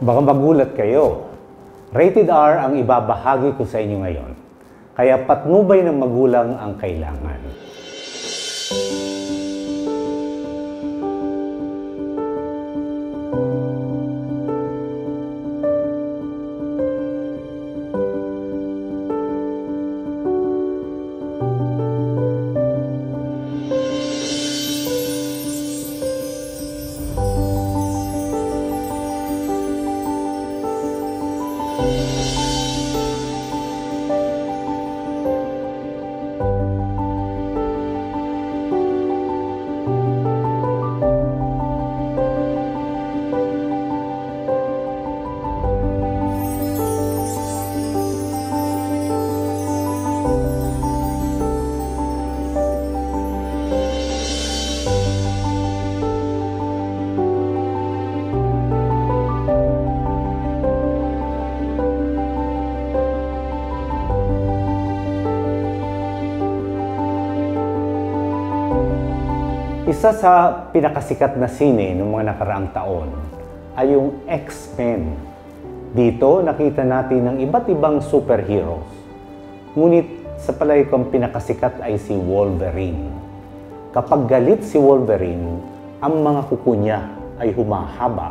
Baka magulat kayo. Rated R ang ibabahagi ko sa inyo ngayon. Kaya patnubay ng magulang ang kailangan. Isa sa pinakasikat na sine ng mga nakaraang taon ay yung X-Men. Dito nakita natin ang iba't ibang superheroes. Ngunit sa palay kong pinakasikat ay si Wolverine. Kapag galit si Wolverine, ang mga kuko niya ay humahaba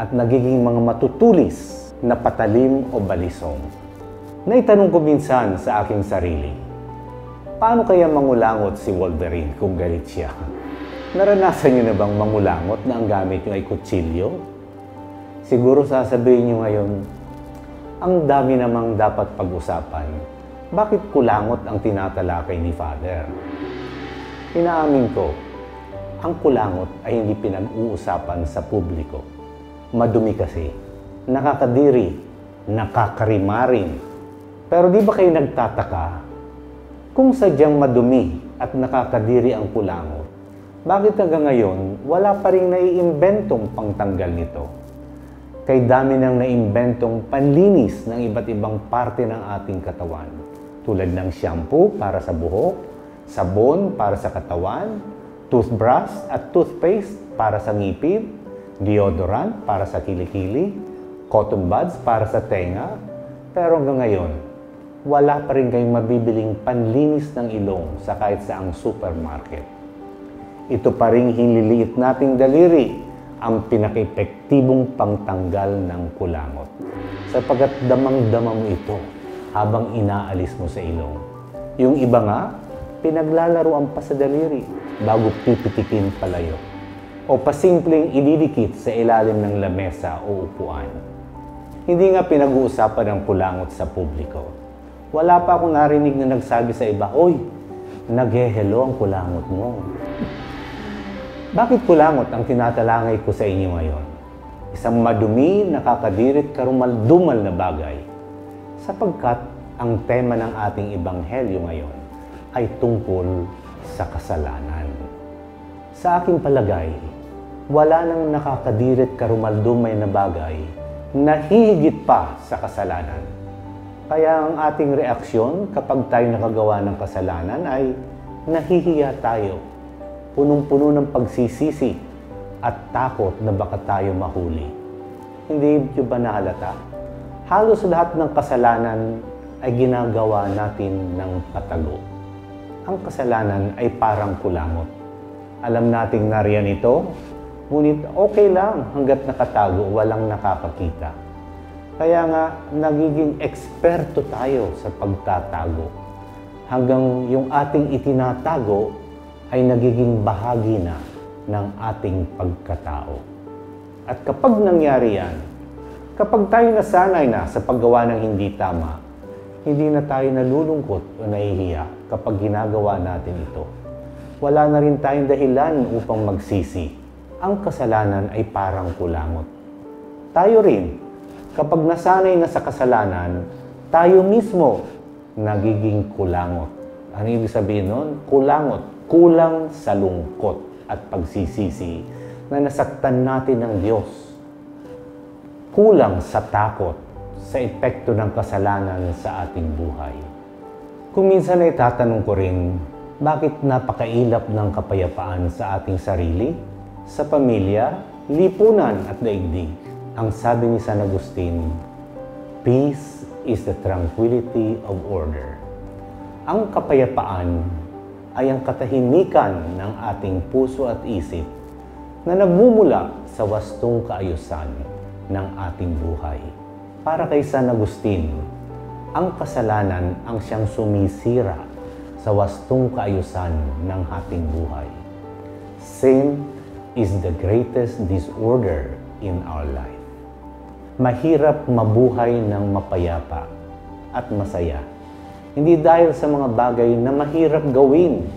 at nagiging mga matutulis na patalim o balisong. Naitanong ko minsan sa aking sarili, paano kaya mangulangot si Wolverine kung galit siya? Naranasan niyo na bang mangulangot na ang gamit niyo ay kutsilyo? Siguro sasabihin niyo ngayon, ang dami namang dapat pag-usapan. Bakit kulangot ang tinatalakay ni Father? Inaamin ko, ang kulangot ay hindi pinag-uusapan sa publiko. Madumi kasi, nakakadiri, nakakarimarin. Pero di ba kayo nagtataka kung sadyang madumi at nakakadiri ang kulangot? Bakit hanggang ngayon, wala pa rin naiimbentong pangtanggal nito? Kay dami nang naimbentong panlinis ng iba't ibang parte ng ating katawan. Tulad ng shampoo para sa buhok, sabon para sa katawan, toothbrush at toothpaste para sa ngipin, deodorant para sa kilikili, cotton buds para sa tenga. Pero hanggang ngayon, wala pa rin kayong mabibiling panlinis ng ilong sa kahit saang supermarket ito pa rin hinliliit nating daliri ang pinaka-epektibong pangtanggal ng kulangot. Sapagat damang-dama mo ito habang inaalis mo sa ilong. Yung iba nga, pinaglalaroan pa sa daliri bago pipitikin palayo. O pasimpleng ididikit sa ilalim ng lamesa o upuan. Hindi nga pinag-uusapan ang kulangot sa publiko. Wala pa akong narinig na nagsabi sa iba, Oy, naghehelo ang kulangot mo. Bakit kulangot ang tinatalangay ko sa inyo ngayon? Isang madumi, nakakadirit, karumaldumal na bagay. Sapagkat ang tema ng ating ebanghelyo ngayon ay tungkol sa kasalanan. Sa aking palagay, wala nang nakakadirit karumaldumay na bagay na hihigit pa sa kasalanan. Kaya ang ating reaksyon kapag tayo nakagawa ng kasalanan ay nahihiya tayo punong-puno ng pagsisisi at takot na baka tayo mahuli. Hindi nyo ba nahalata? Halos lahat ng kasalanan ay ginagawa natin ng patago. Ang kasalanan ay parang kulangot. Alam nating nariyan ito, ngunit okay lang hanggat nakatago, walang nakakakita. Kaya nga, nagiging eksperto tayo sa pagtatago. Hanggang yung ating itinatago ay nagiging bahagi na ng ating pagkatao. At kapag nangyari yan, kapag tayo nasanay na sa paggawa ng hindi tama, hindi na tayo nalulungkot o nahihiya kapag ginagawa natin ito. Wala na rin tayong dahilan upang magsisi. Ang kasalanan ay parang kulangot. Tayo rin, kapag nasanay na sa kasalanan, tayo mismo nagiging kulangot. Ano ibig sabihin nun? Kulangot kulang sa lungkot at pagsisisi na nasaktan natin ng Diyos. Kulang sa takot sa epekto ng kasalanan sa ating buhay. Kung minsan ay tatanong ko rin, bakit napakailap ng kapayapaan sa ating sarili, sa pamilya, lipunan at daigdig? Ang sabi ni San Agustin, Peace is the tranquility of order. Ang kapayapaan ay ang katahimikan ng ating puso at isip na nagmumula sa wastong kaayusan ng ating buhay. Para kay San Agustin, ang kasalanan ang siyang sumisira sa wastong kaayusan ng ating buhay. Sin is the greatest disorder in our life mahirap mabuhay ng mapayapa at masaya. Hindi dahil sa mga bagay na mahirap gawin,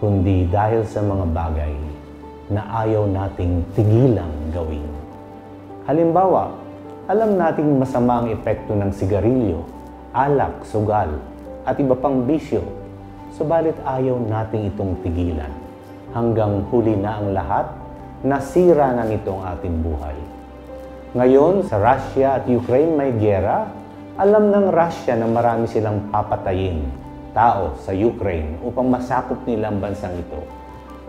kundi dahil sa mga bagay na ayaw nating tigilang gawin. Halimbawa, alam nating masama ang epekto ng sigarilyo, alak, sugal, at iba pang bisyo, subalit ayaw nating itong tigilan. Hanggang huli na ang lahat, nasira na nito ang ating buhay. Ngayon, sa Russia at Ukraine may gera, alam ng Russia na marami silang papatayin tao sa Ukraine upang masakop nila ang bansang ito.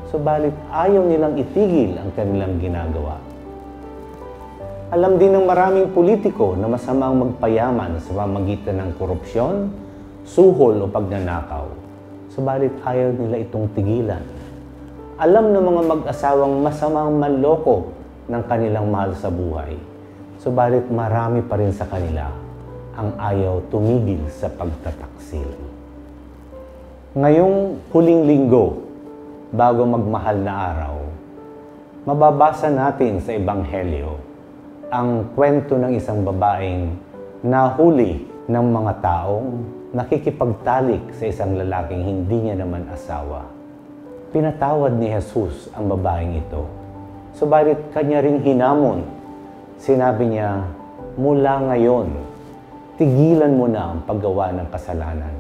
Subalit ayaw nilang itigil ang kanilang ginagawa. Alam din ng maraming politiko na masamang magpayaman sa pamagitan ng korupsyon, suhol o pagnanakaw. Subalit ayaw nila itong tigilan. Alam ng mga mag-asawang masamang manloko ng kanilang mahal sa buhay Subalit marami pa rin sa kanila ang ayaw tumigil sa pagtataksil. Ngayong huling linggo, bago magmahal na araw, mababasa natin sa Ebanghelyo ang kwento ng isang babaeng nahuli ng mga taong nakikipagtalik sa isang lalaking hindi niya naman asawa. Pinatawad ni Jesus ang babaeng ito. Subalit kanya ring hinamon Sinabi niya, mula ngayon, tigilan mo na ang paggawa ng kasalanan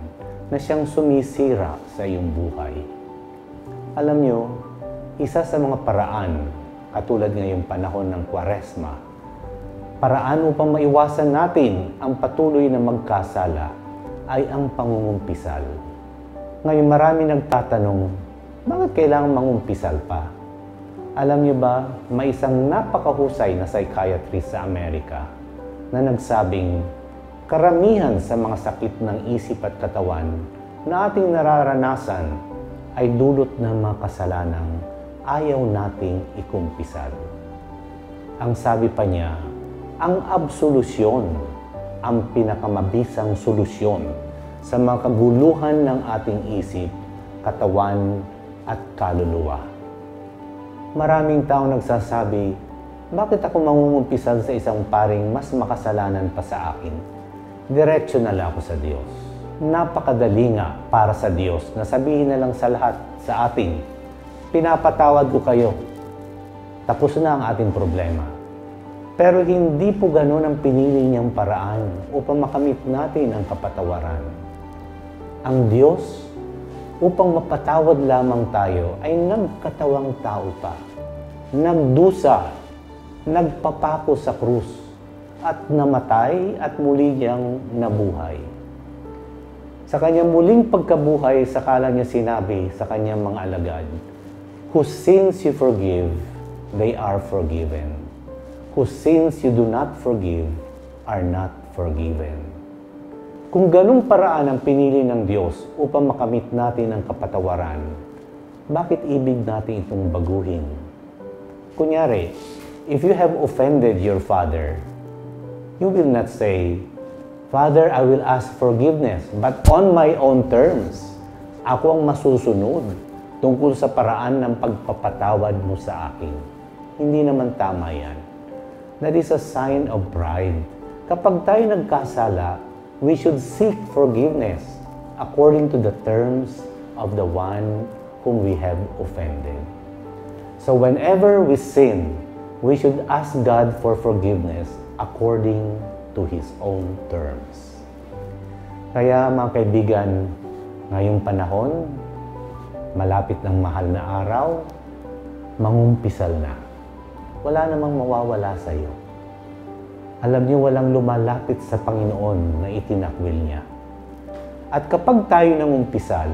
na siyang sumisira sa iyong buhay. Alam niyo, isa sa mga paraan, katulad ngayong panahon ng kwaresma, paraan upang maiwasan natin ang patuloy na magkasala ay ang pangungumpisal. Ngayon marami nagtatanong, bakit kailangan mangumpisal pa? Alam niyo ba, may isang napakahusay na psychiatrist sa Amerika na nagsabing karamihan sa mga sakit ng isip at katawan na ating nararanasan ay dulot ng mga kasalanang ayaw nating ikumpisal. Ang sabi pa niya, ang absolusyon ang pinakamabisang solusyon sa mga kaguluhan ng ating isip, katawan at kaluluwa. Maraming tao nagsasabi, bakit ako mangungumpisan sa isang paring mas makasalanan pa sa akin? Diretso na lang ako sa Diyos. Napakadali nga para sa Diyos na sabihin na lang sa lahat sa atin, pinapatawad ko kayo. Tapos na ang ating problema. Pero hindi po ganun ang pinili niyang paraan upang makamit natin ang kapatawaran. Ang Diyos upang mapatawad lamang tayo ay nagkatawang tao pa. Nagdusa, nagpapako sa krus, at namatay at muli niyang nabuhay. Sa kanyang muling pagkabuhay, sakala niya sinabi sa kanyang mga alagad, Whose sins you forgive, they are forgiven. Whose sins you do not forgive, are not forgiven. Kung ganung paraan ang pinili ng Diyos upang makamit natin ang kapatawaran, bakit ibig natin itong baguhin? Kunyari, if you have offended your father, you will not say, Father, I will ask forgiveness, but on my own terms. Ako ang masusunod tungkol sa paraan ng pagpapatawad mo sa akin. Hindi naman tama yan. That is a sign of pride. Kapag tayo nagkasala, we should seek forgiveness according to the terms of the one whom we have offended. So whenever we sin, we should ask God for forgiveness according to His own terms. Kaya mga kaibigan, ngayong panahon, malapit ng mahal na araw, mangumpisal na. Wala namang mawawala sa iyo. Alam niyo walang lumalapit sa Panginoon na itinakwil niya. At kapag tayo umpisal,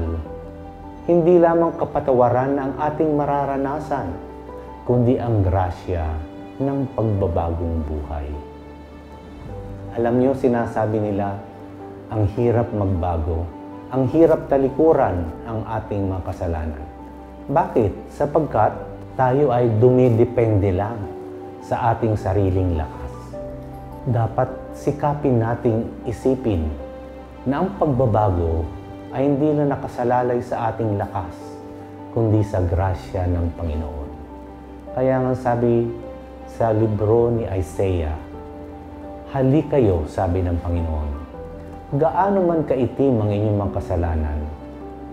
hindi lamang kapatawaran ang ating mararanasan, kundi ang grasya ng pagbabagong buhay. Alam niyo, sinasabi nila, ang hirap magbago, ang hirap talikuran ang ating mga kasalanan. Bakit? Sapagkat tayo ay dumidepende lang sa ating sariling lakas. Dapat sikapin nating isipin na ang pagbabago ay hindi na nakasalalay sa ating lakas, kundi sa grasya ng Panginoon. Kaya nga sabi sa libro ni Isaiah, Hali kayo, sabi ng Panginoon. Gaano man kaitim ang inyong mga kasalanan,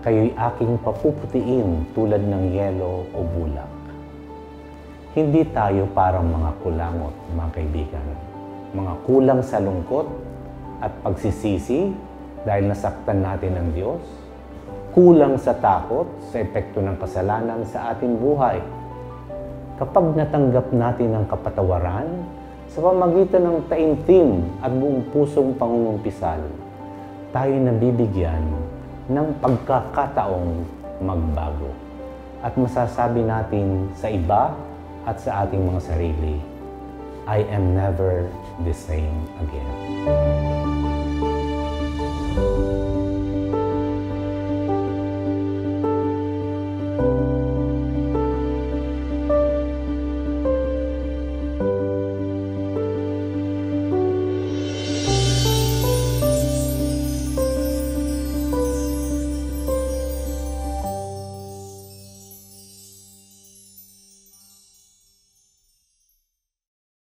kayo'y aking papuputiin tulad ng yelo o bulak. Hindi tayo parang mga kulangot, mga kaibigan. Mga kulang sa lungkot at pagsisisi dahil nasaktan natin ng Diyos. Kulang sa takot sa epekto ng kasalanan sa ating buhay. Kapag natanggap natin ang kapatawaran sa pamagitan ng taimtim at buong pusong pangungumpisal, tayo nabibigyan ng pagkakataong magbago. At masasabi natin sa iba at sa ating mga sarili, I am never the same again.